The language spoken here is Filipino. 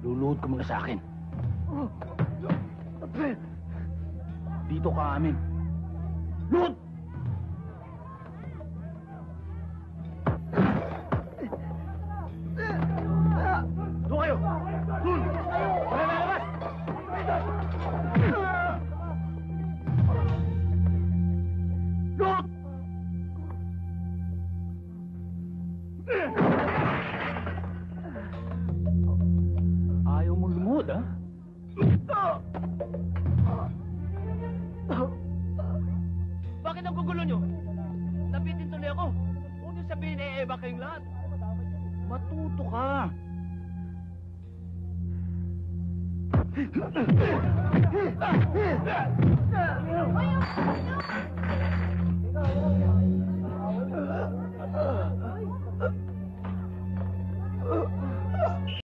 Luluhod ka muna sa akin. Dito ka amin. Luhod! Doon kayo! Doon! Wala lumuhod, ha? Bakit ang gugulo nyo? Nabitin tuloy ako. Huwag niyo sabihin eh, Eva kayong lahat. Matuto ka.